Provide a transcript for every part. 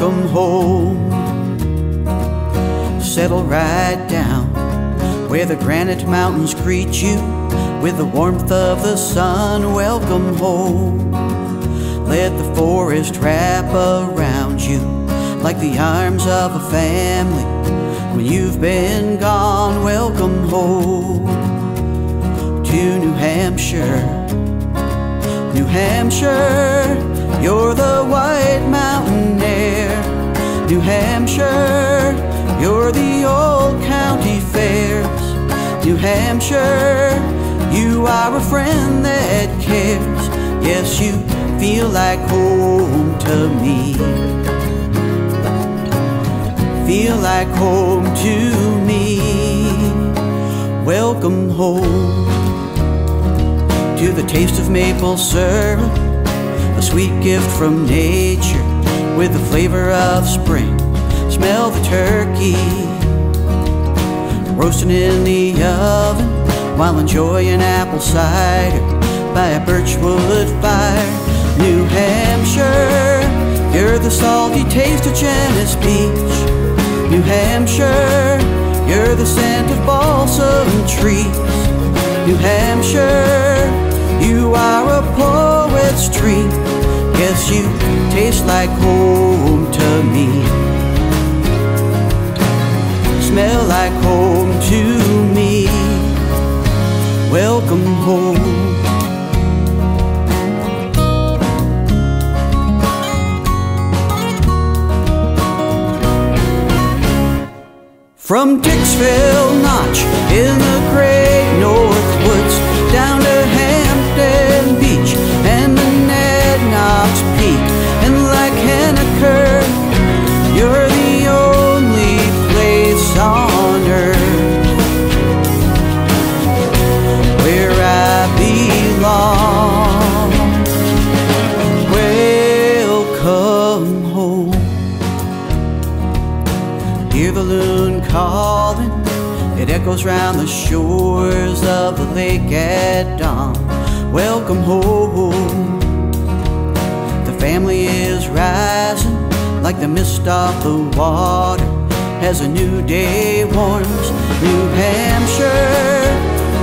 home. Settle right down where the granite mountains greet you with the warmth of the sun. Welcome home. Let the forest wrap around you like the arms of a family. When you've been gone, welcome home to New Hampshire. New Hampshire, you're the white mountain. New Hampshire, you're the old county fairs. New Hampshire, you are a friend that cares. Yes, you feel like home to me. Feel like home to me. Welcome home to the taste of maple syrup, a sweet gift from nature with the flavor of spring. Smell the turkey roasting in the oven while enjoying apple cider by a birchwood fire. New Hampshire, you're the salty taste of Jenness Beach. New Hampshire, you're the scent of balsam trees. New Hampshire, you are a poet's dream. You taste like home to me. Smell like home to me. Welcome home. From Dixville Notch in the great North Hear the loon calling, it echoes round the shores of the lake at dawn. Welcome home. The family is rising like the mist off the water as a new day warms. New Hampshire,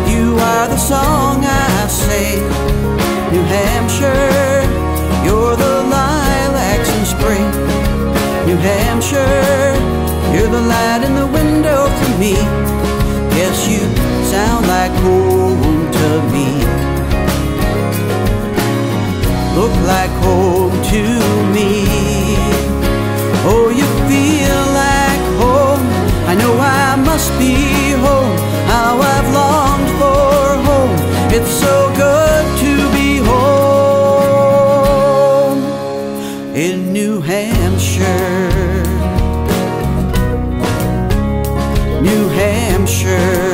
you are the song I sing. New Hampshire, you're the lilacs in spring. New Hampshire, you're the light in the window for me. Yes, you sound like home to me. Look like home to me. Oh, you feel like home. I know I must be home. How I've longed for home. It's so good to be home in New Hampshire. New Hampshire.